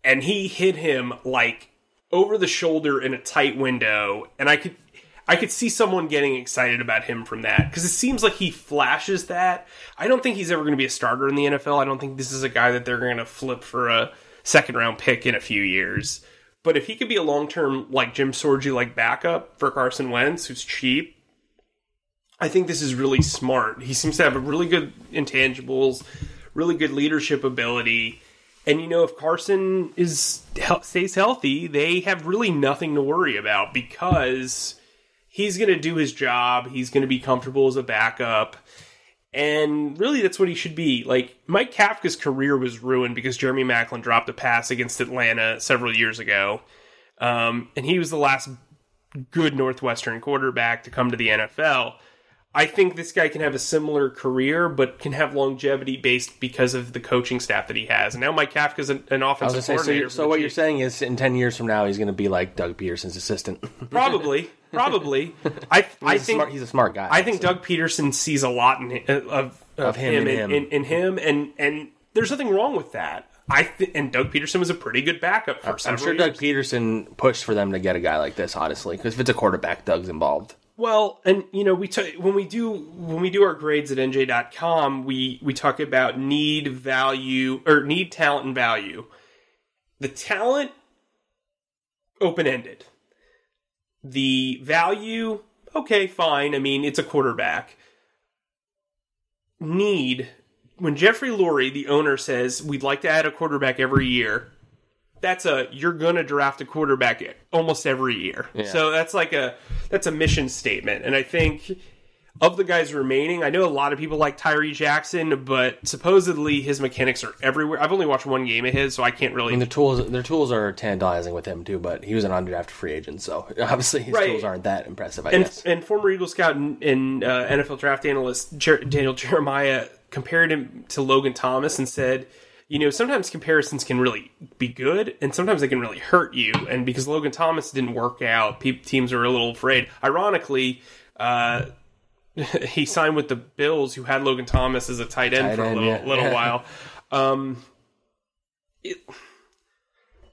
and he hit him like over the shoulder in a tight window, and I could I could see someone getting excited about him from that because it seems like he flashes that. I don't think he's ever going to be a starter in the NFL. I don't think this is a guy that they're going to flip for a second round pick in a few years. But if he could be a long term like Jim Sorgi like backup for Carson Wentz, who's cheap, I think this is really smart. He seems to have a really good intangibles, really good leadership ability. And you know, if Carson is stays healthy, they have really nothing to worry about because he's going to do his job. He's going to be comfortable as a backup. And really, that's what he should be. Like, Mike Kafka's career was ruined because Jeremy Maclin dropped a pass against Atlanta several years ago. Um, and he was the last good Northwestern quarterback to come to the NFL. I think this guy can have a similar career, but can have longevity based because of the coaching staff that he has. And now Mike Kafka's an, an offensive say, coordinator. so the what you're saying is in ten years from now he's going to be like Doug Pederson's assistant. Probably, probably. I I think smart, he's a smart guy. I think Doug Pederson sees a lot in of of, Of him him, and him. In, in him, and and there's nothing wrong with that. I th- and Doug Pederson was a pretty good backup for I'm sure years. Doug Pederson pushed for them to get a guy like this, honestly, because if it's a quarterback, Doug's involved. Well, and you know, we t- when we do when we do our grades at nj.com, we we talk about need, value, or need, talent, and value. The talent open ended. The value, okay, fine. I mean, it's a quarterback. Need when Jeffrey Lurie, the owner, says we'd like to add a quarterback every year. That's a you're gonna draft a quarterback almost every year. So that's like a that's a mission statement. And I think of the guys remaining, I know a lot of people like Tyree Jackson, but supposedly his mechanics are everywhere. I've only watched one game of his, so I can't really. And the tools, their tools are tantalizing with him too. But he was an undrafted free agent, so obviously his Right. tools aren't that impressive. I and, guess. and former Eagle scout and, and uh, NFL draft analyst Jer- Daniel Jeremiah compared him to Logan Thomas and said, you know, sometimes comparisons can really be good, and sometimes they can really hurt you. And because Logan Thomas didn't work out, pe- teams are a little afraid. Ironically, uh, he signed with the Bills, who had Logan Thomas as a tight end Tight for a end, little yeah. little while. Um, it,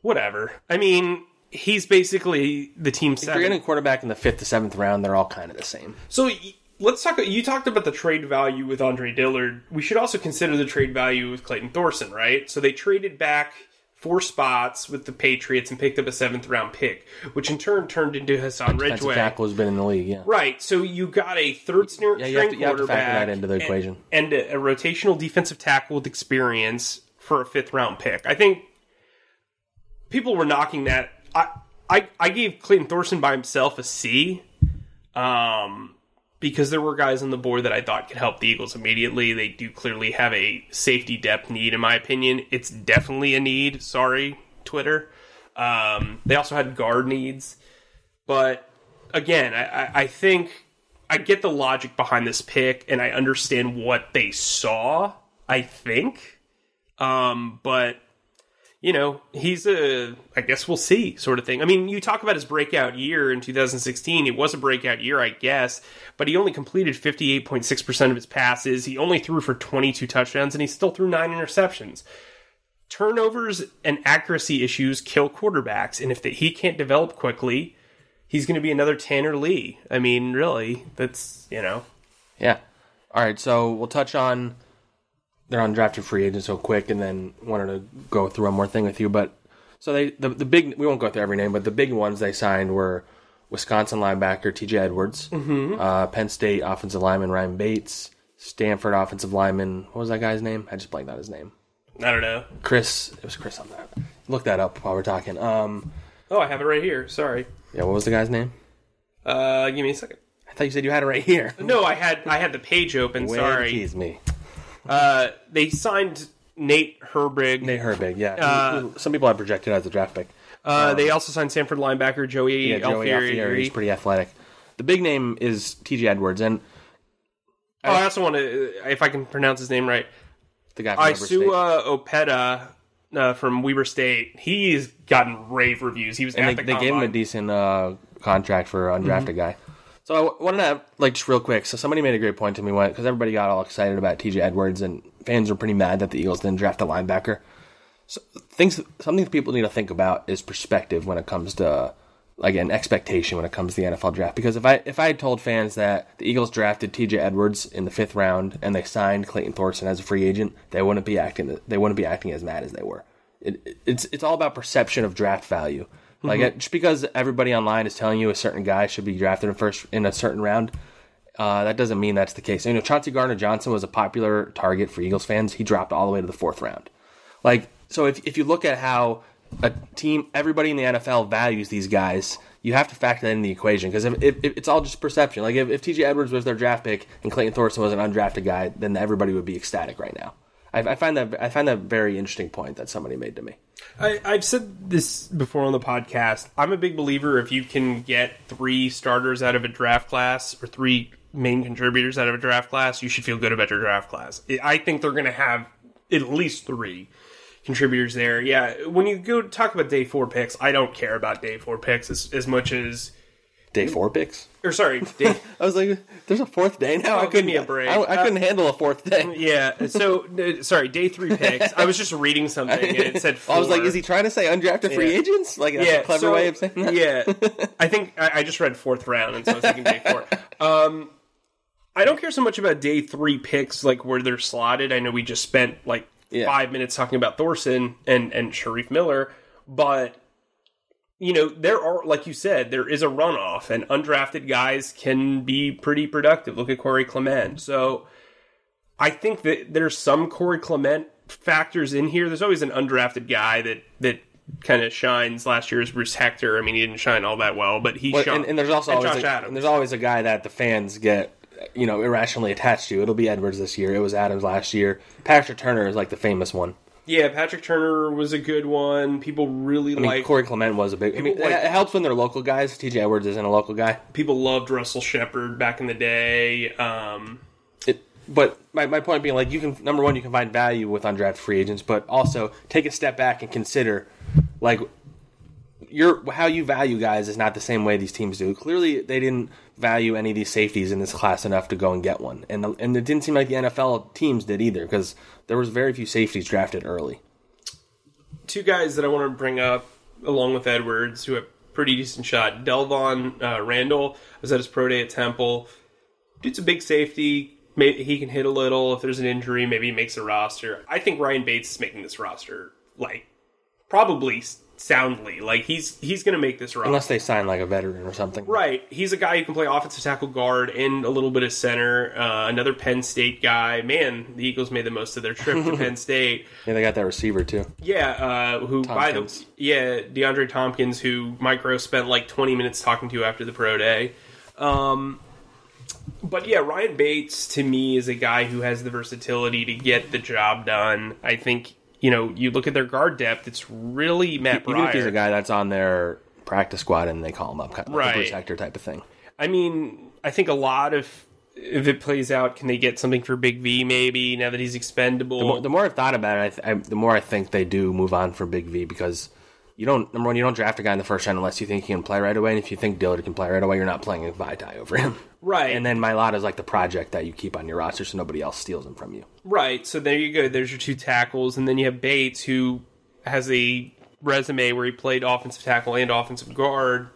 whatever. I mean, he's basically the team If you're getting a quarterback in the fifth to seventh round, they're all kind of the same. So let's talk. You talked about the trade value with Andre Dillard. We should also consider the trade value with Clayton Thorson, right? So they traded back four spots with the Patriots and picked up a seventh round pick, which in turn turned into Hassan Ridgeway. tackle has been in the league. Yeah, Right. So you got a third string Yeah, you have to- you have to factor that into the and- equation. and a, a rotational defensive tackle with experience for a fifth round pick. I think people were knocking that. I I, I gave Clayton Thorson by himself a C, um, because there were guys on the board that I thought could help the Eagles immediately. They do clearly have a safety depth need, in my opinion. It's definitely a need. Sorry, Twitter. Um, they also had guard needs, but again, I, I, think I get the logic behind this pick, and I understand what they saw. I think, um, but you know, he's a, I guess we'll see sort of thing. I mean, you talk about his breakout year in 2016. It was a breakout year, I guess, but he only completed 58.6% of his passes. He only threw for 22 touchdowns and he still threw nine interceptions. Turnovers and accuracy issues kill quarterbacks. And if the, he can't develop quickly, he's going to be another Tanner Lee. I mean, really, that's, you know, yeah. All right, so we'll touch on they're undrafted free agents so quick, and then wanted to go through one more thing with you. But so they the the big we won't go through every name, but the big ones they signed were Wisconsin linebacker T.J. Edwards, uh, Penn State offensive lineman Ryan Bates, Stanford offensive lineman what was that guy's name? I just blanked out his name. I don't know. Chris. It was Chris on that. Look that up while we're talking. Um, Oh, I have it right here. Sorry. yeah, what was the guy's name? Uh, give me a second. I thought you said you had it right here. No, I had I had the page open. Sorry. tease me. Uh, they signed Nate Herbig. Nate Herbig, yeah. Uh, Some people had projected as a draft pick. Uh, they also signed Sanford linebacker Joey, Yeah, Joey Alfieri. Alfieri. He's pretty athletic. The big name is T.J. Edwards, and oh, I also want to, if I can pronounce his name right, the guy from Weber State. Isua Opeta uh, from Weber State. He's gotten rave reviews. He was and at they, the they gave him a combine. decent uh, contract for an undrafted guy. So I wanted to like just real quick. So somebody made a great point to me because everybody got all excited about T.J. Edwards, and fans were pretty mad that the Eagles didn't draft a linebacker. So things, something that people need to think about is perspective when it comes to like an expectation when it comes to the NFL draft. Because if I if I had told fans that the Eagles drafted T.J. Edwards in the fifth round and they signed Clayton Thorson as a free agent, they wouldn't be acting they wouldn't be acting as mad as they were. It- it's it's all about perception of draft value. Like it- just because everybody online is telling you a certain guy should be drafted in first in a certain round, uh, that doesn't mean that's the case. You know, Chauncey Gardner Johnson was a popular target for Eagles fans. He dropped all the way to the fourth round. Like, so if if you look at how a team, everybody in the NFL values these guys, you have to factor that in the equation because if, if, if it's all just perception. Like if, if T.J. Edwards was their draft pick and Clayton Thorson was an undrafted guy, then everybody would be ecstatic right now. I, I find that I find that very interesting point that somebody made to me. I, I've said this before on the podcast. I'm a big believer if you can get three starters out of a draft class or three main contributors out of a draft class, you should feel good about your draft class. I think they're going to have at least three contributors there. Yeah, when you go talk about day four picks, I don't care about day four picks as, as much as Day four picks. or sorry, day, I was like, "There's a fourth day now." Oh, I couldn't me a break. I, I couldn't handle a fourth day. yeah. So uh, sorry, day three picks. I was just reading something and it said. Four. I was like, "Is he trying to say undrafted free Yeah. agents?" Like that's yeah, a clever so- way of saying that. Yeah, I think I, I just read fourth round, and so I was thinking day four. Um, I don't care so much about day three picks, like where they're slotted. I know we just spent like Yeah. five minutes talking about Thorson and and Shareef Miller, but you know there are, like you said, there is a runoff, and undrafted guys can be pretty productive. Look at Corey Clement. So I think that there's some Corey Clement factors in here. There's always an undrafted guy that that kind of shines. Last year is Bruce Hector. I mean, he didn't shine all that well, but he Well, shone. and, and there's also And always Josh a, Adams. and there's always a guy that the fans get you know irrationally attached to. It'll be Edwards this year. It was Adams last year. Patrick Turner is like the famous one. Yeah, Patrick Turner was a good one. People really I mean, like. Corey Clement was a big. I mean, like- it helps when they're local guys. T.J. Edwards isn't a local guy. people loved Russell Shepard back in the day. Um, It, but my, my point being, like, you can number one, you can find value with undrafted free agents, but also take a step back and consider, like, your how you value guys is not the same way these teams do. Clearly, they didn't value any of these safeties in this class enough to go and get one, and and it didn't seem like the NFL teams did either because there was very few safeties drafted early. two guys that I want to bring up along with Edwards who have pretty decent shot. Delvon uh, Randall was at his pro day at Temple. Dude's a big safety. Maybe he can hit a little. If there's an injury, maybe he makes a roster. I think Ryan Bates is making this roster like probably soundly. Like he's he's going to make this run. Unless they sign like a veteran or something. Right. He's a guy who can play offensive tackle guard and a little bit of center. Uh, another Penn State guy. Man, the Eagles made the most of their trip to Penn State. Yeah, they got that receiver too. Yeah, uh, who by the yeah DeAndre Thompkins, who Mike spent like twenty minutes talking to after the pro day. Um, but yeah, Ryan Bates to me is a guy who has the versatility to get the job done. I think you know you look at their guard depth; it's really Matt Even if he's a guy that's on their practice squad and they call him up, kind of like Right. a Bruce Hector type of thing. I mean, I think a lot of if it plays out, can they get something for Big V? Maybe now that he's expendable. The more, the more I've thought about it, I th- I, the more I think they do move on for Big V because you don't number one, you don't draft a guy in the first round unless you think he can play right away, and if you think Dillard can play right away, you're not playing a Vaitai over him. Right, And then Mailata is like the project that you keep on your roster, so nobody else steals them from you. Right. So there you go. There's your two tackles, and then you have Bates, who has a resume where he played offensive tackle and offensive guard.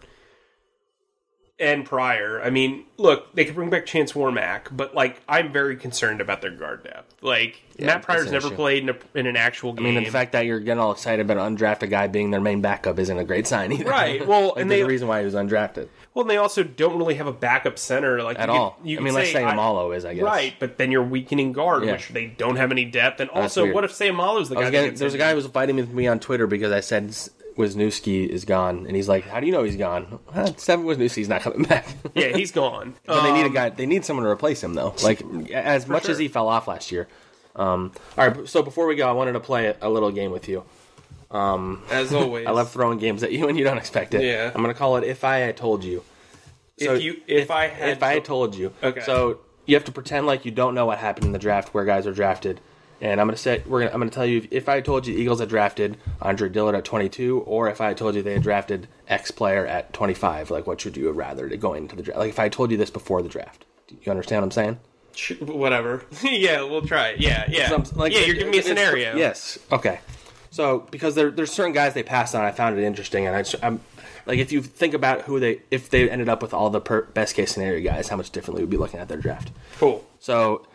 And prior, I mean, look, they could bring back Chance Warmack, but like, I'm very concerned about their guard depth. Like, Matt that's Pryor's never issue. played in, a, in an actual game. I mean, the fact that you're getting all excited about an undrafted guy being their main backup isn't a great sign either. Right, well, Like, and they- a reason why he was undrafted well, and they also don't really have a backup center like at you could- all. you I mean, let's say Amalo is, I guess. Right, but then you're weakening guard, Yeah. which they don't have any depth. And also, what if Seumalo's the guy? was that getting, gets there's a guy who was fighting with me on Twitter because I said Wisniewski is gone, and he's like, "How do you know he's gone?" Huh, Stefen Wisniewski's not coming back. Yeah, he's gone. But they need a Um, guy. They need someone to replace him, though. Like as much as he fell off last year. Um, all right. So before we go, I wanted to play a little game with you. Um, as always. I love throwing games at you, and you don't expect it. Yeah. I'm going to call it "If I Had Told You." So if you, if, I had, if I had told you. Okay. So you have to pretend like you don't know what happened in the draft where guys are drafted. And I'm gonna say we're gonna I'm gonna tell you if, if I told you the Eagles had drafted Andre Dillard at 22, or if I told you they had drafted X player at 25, like what should you have rather to go into the draft? Like if I told you this before the draft, do you understand what I'm saying? Whatever. yeah, we'll try it. Yeah, yeah, like, yeah. You're giving me a scenario. Yes. Okay. So because there, there's certain guys they passed on, I found it interesting, and I I'm like, if you think about who they, if they ended up with all the per, best case scenario guys, how much differently we'd be looking at their draft. Cool. So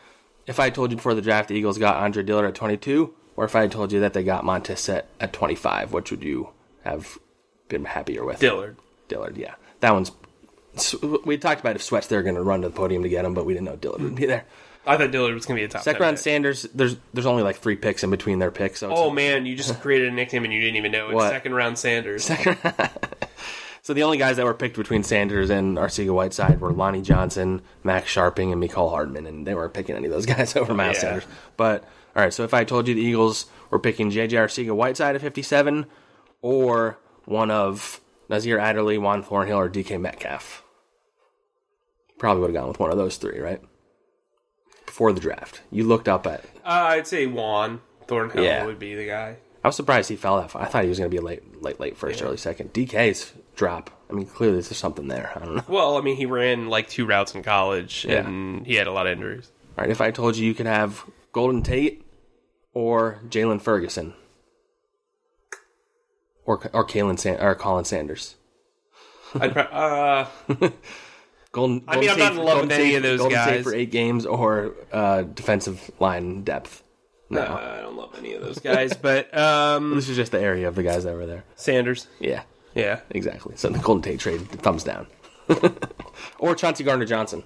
if I told you before the draft the Eagles got Andre Dillard at 22, or if I had told you that they got Montez Sweat at 25, which would you have been happier with? Dillard. Dillard, yeah. That one's. We talked about if Sweats they're going to run to the podium to get him, but we didn't know Dillard would be there. I thought Dillard was going to be a top. Second round. Sanders, there's there's only like three picks in between their picks. So Oh man, you just created a nickname and you didn't even know. It's What? second round Sanders. So the only guys that were picked between Sanders and Arcega Whiteside were Lonnie Johnson, Max Scharping, and Mecole Hardman, and they weren't picking any of those guys over Miles Yeah. Sanders. But all right, so if I told you the Eagles were picking JJ Arcega Whiteside at 57, or one of Nasir Adderley, Juan Thornhill, or DK Metcalf, probably would have gone with one of those three, right? Before the draft, you looked up at. Uh, I'd say Juan Thornhill Yeah. would be the guy. I was surprised he fell that far. I thought he was going to be a late, late, late first, early second. DK's drop. I mean, clearly there's something there. I don't know. Well, I mean, he ran like two routes in college, Yeah. and he had a lot of injuries. All right, if I told you you could have Golden Tate or Jaylon Ferguson or or Kalen San- or Colin Sanders. I'd pro- uh, Golden, I mean, Golden I'm not State- in love with any State- of those Golden State guys. for eight games or uh, defensive line depth. No, uh, I don't love any of those guys, but um, this is just the area of the guys that were there. Sanders, Yeah, yeah, exactly. So the Golden Tate trade, thumbs down. or Chauncey Gardner Johnson.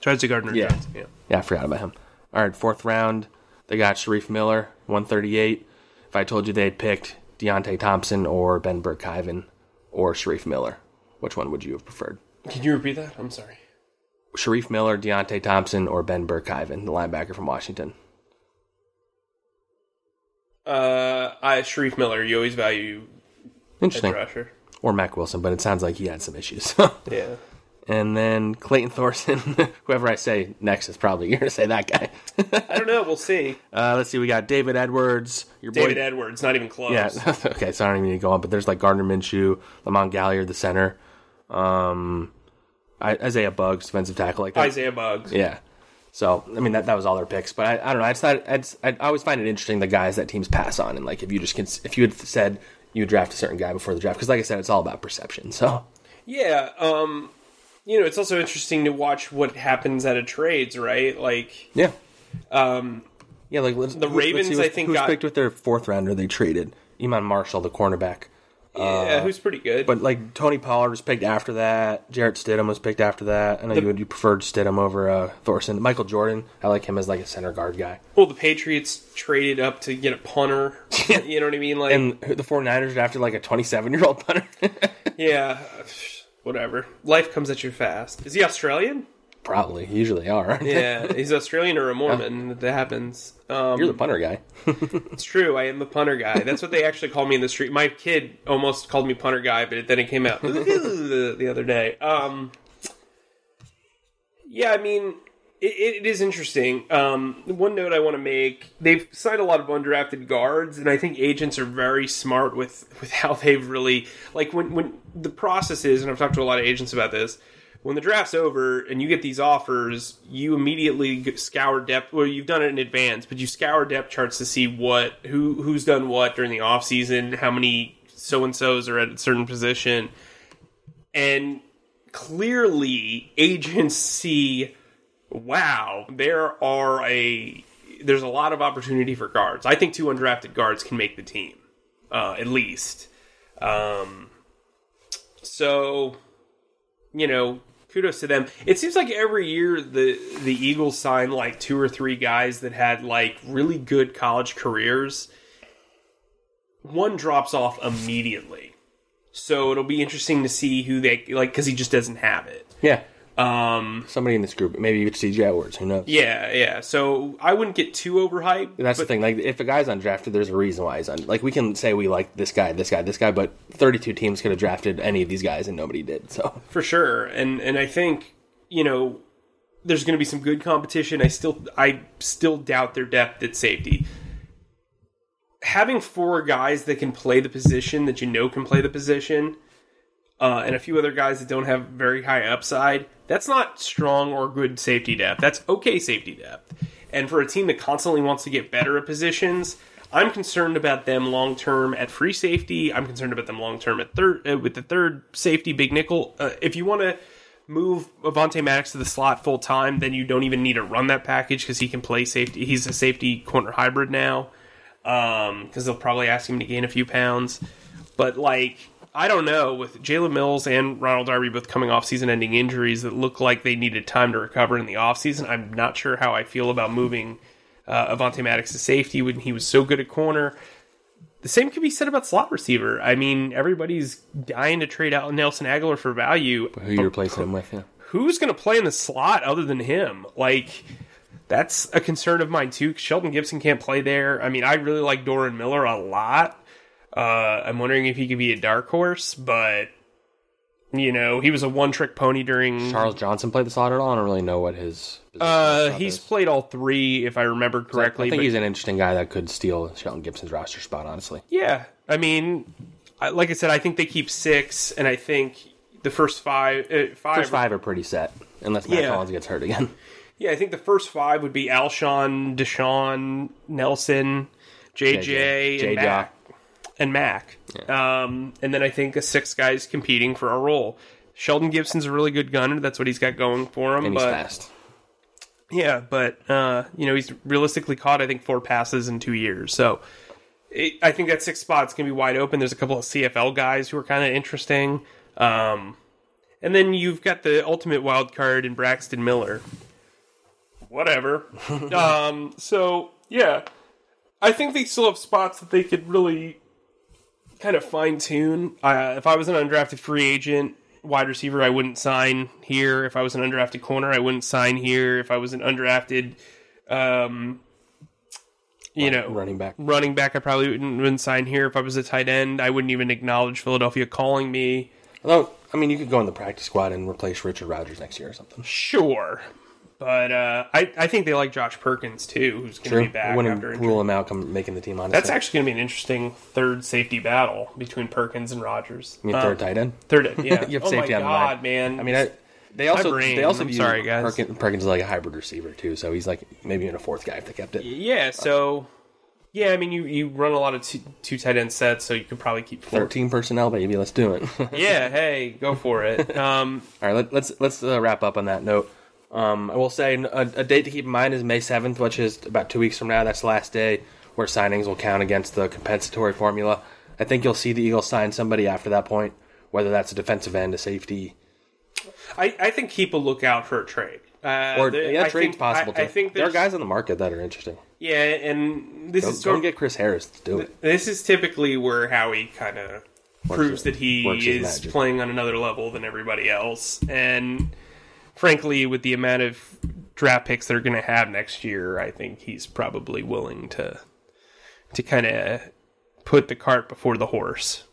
Chauncey Gardner Yeah. Johnson, yeah. Yeah, I forgot about him. All right, fourth round, they got Shareef Miller, 138. If I told you they had picked Deionte Thompson or Ben Burr-Kirven or Shareef Miller, which one would you have preferred? Can you repeat that? I'm sorry. Shareef Miller, Deionte Thompson, or Ben Burr-Kirven, the linebacker from Washington? Uh, I Shareef Miller. You always value Interesting. rusher. Or Mack Wilson, but it sounds like he had some issues. Yeah. and then Clayton Thorson, whoever I say next is probably you're gonna say that guy. I don't know. We'll see. uh, let's see, we got David Edwards, your David boy. Edwards, not even close. Yeah. okay, so I don't even need to go on, but there's like Gardner Minshew, Lamont Gaillard, the center, um, I, Isaiah Buggs, defensive tackle, like that. Isaiah Buggs. Yeah. So I mean that that was all their picks, but I, I don't know. I just thought I'd, I'd, I always find it interesting the guys that teams pass on, and like if you just cons- if you had said you draft a certain guy before the draft, because like I said, it's all about perception. So Yeah. Um, you know, it's also interesting to watch what happens at a trades, right? Like, yeah, um, yeah. Like let's, the Ravens, I think, who's got- picked with their fourth rounder. They traded Iman Marshall, the cornerback. Yeah, who's pretty good. But like Tony Pollard was picked after that. Jarrett Stidham was picked after that. I know you would you preferred Stidham over uh, Thorson. Michael Jordan, I like him as like a center guard guy. well, the Patriots traded up to get a punter. you know what I mean? Like, And the 49ers drafted like a 27 year old punter. yeah, whatever. Life comes at you fast. Is he Australian? Probably, usually are. Yeah, he's Australian or a Mormon. That happens. Um, You're the punter guy. It's true. I am the punter guy. That's what they actually call me in the street. My kid almost called me punter guy, but then it came out the, the other day. Um, yeah, I mean, it, it is interesting. Um, one note I want to make: they've signed a lot of undrafted guards, and I think agents are very smart with with how they've really like when when the process is. And I've talked to a lot of agents about this. When the draft's over and you get these offers, you immediately scour depth. Well, you've done it in advance, but you scour depth charts to see what who who's done what during the off season, how many so and so's are at a certain position, and clearly agents see wow, there are a there's a lot of opportunity for guards. I think two undrafted guards can make the team, uh, at least. Um, so, you know, kudos to them. It seems like every year the the Eagles sign like two or three guys that had like really good college careers. One drops off immediately. So it'll be interesting to see who they like because he just doesn't have it. Yeah. Um, Somebody in this group, maybe even T.J. Edwards, who knows? yeah, yeah. So I wouldn't get too overhyped. That's the thing. Like, if a guy's undrafted, there's a reason why he's on. Like, we can say we like this guy, this guy, this guy, but 32 teams could have drafted any of these guys, and nobody did. So, for sure. And and I think you know there's going to be some good competition. I still I still doubt their depth at safety. Having four guys that can play the position that you know can play the position, uh, and a few other guys that don't have very high upside, that's not strong or good safety depth. That's okay safety depth. And for a team that constantly wants to get better at positions, I'm concerned about them long term at free safety. I'm concerned about them long term at third uh, with the third safety, big nickel. Uh, if you want to move Avonte Maddox to the slot full time, then you don't even need to run that package because he can play safety. He's a safety corner hybrid now because they'll probably ask him to gain a few pounds. But like, I don't know with Jalen Mills and Ronald Darby both coming off season-ending injuries that look like they needed time to recover in the offseason. I'm not sure how I feel about moving uh, Avonte Maddox to safety when he was so good at corner. The same could be said about slot receiver. I mean, everybody's dying to trade out Nelson Agholor for value. who you replacing him with? Yeah. Who's going to play in the slot other than him? Like, that's a concern of mine too. Shelton Gibson can't play there. I mean, I really like Doran Miller a lot. Uh, I'm wondering if he could be a dark horse, but You know, he was a one trick pony during. Charles Johnson played the slot at all. I don't really know what his. Uh, he's is. played all three, if I remember correctly. I think but he's an interesting guy that could steal Shelton Gibson's roster spot. Honestly, yeah, I mean, I, like I said, I think they keep six, and I think the first five, uh, five, first five are pretty set unless Matt Yeah. Hollins gets hurt again. Yeah, I think the first five would be Alshon, DeSean, Nelson, JJ, JJ, and Mack. And Mack. Um, and then I think a six guys competing for a role. Shelton Gibson's a really good gunner. That's what he's got going for him. and he's but fast. yeah, but uh, you know he's realistically caught I think four passes in two years. So it, I think that six spot's gonna be wide open. There's a couple of CFL guys who are kind of interesting. Um, and then you've got the ultimate wild card in Braxton Miller. Whatever. um, so yeah, I think they still have spots that they could really kind of fine tune. Uh, if I was an undrafted free agent wide receiver, I wouldn't sign here. If I was an undrafted corner, I wouldn't sign here. If I was an undrafted, um, you know, running back. running back, I probably wouldn't, wouldn't sign here. If I was a tight end, I wouldn't even acknowledge Philadelphia calling me. Although, I mean, you could go in the practice squad and replace Richard Rodgers next year or something. Sure. But uh, I, I think they like Josh Perkins too, who's going to be back I wouldn't after rule him out come making the team. Honestly, That's actually going to be an interesting third safety battle between Perkins and Rodgers. Mean, Uh, third tight end. Third, yeah. You have oh safety my god, man! I mean, I, they also they also I'm sorry, guys. Perkins, Perkins is like a hybrid receiver too, so he's like maybe even a fourth guy if they kept it. yeah. So, yeah, I mean, you you run a lot of two, two tight end sets, so you could probably keep four. Thirteen personnel, baby. Let's do it. Yeah, hey, go for it. Um, right, let, let's let's uh, wrap up on that note. Um, I will say a, a date to keep in mind is May seventh, which is about two weeks from now. That's the last day where signings will count against the compensatory formula. I think you'll see the Eagles sign somebody after that point, whether that's a defensive end, a safety, I, I think keep a lookout for a trade. Uh, or the- yeah, I trade's think- possible I, too. I think there are guys on the market that are interesting. Yeah, and this Go, is go sort and get Chris Harris to do it. this is typically where Howie kind of proves his- that he is playing on another level than everybody else. And frankly, with the amount of draft picks they're going to have next year, I think he's probably willing to to kind of put the cart before the horse,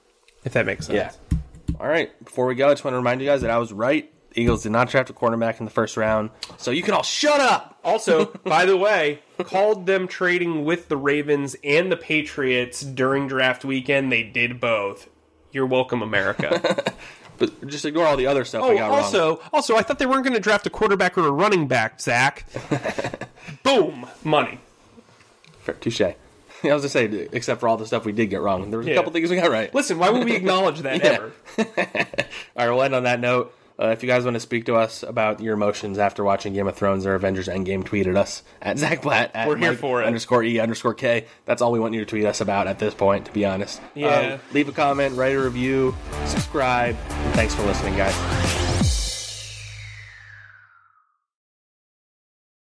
if that makes sense. Yeah. All right. Before we go, I just want to remind you guys that I was right. Eagles did not draft a cornerback in the first round, so you can all shut up. Also, by the way, called them trading with the Ravens and the Patriots during draft weekend. They did both. You're welcome, America. But just ignore all the other stuff I Oh, got wrong. also, also, I thought they weren't going to draft a quarterback or a running back, Zack. Boom, money. Fair, touche. I was gonna say, except for all the stuff we did get wrong, there was a couple things we got right. Listen, why would we acknowledge that Yeah. ever? All right, we'll end on that note. Uh, if you guys want to speak to us about your emotions after watching Game of Thrones or Avengers Endgame, tweet at us at Zack Blatt. At We're here Mike for it. Underscore E underscore K. That's all we want you to tweet us about at this point, to be honest. Yeah. Uh, leave a comment, write a review, subscribe, and thanks for listening, guys.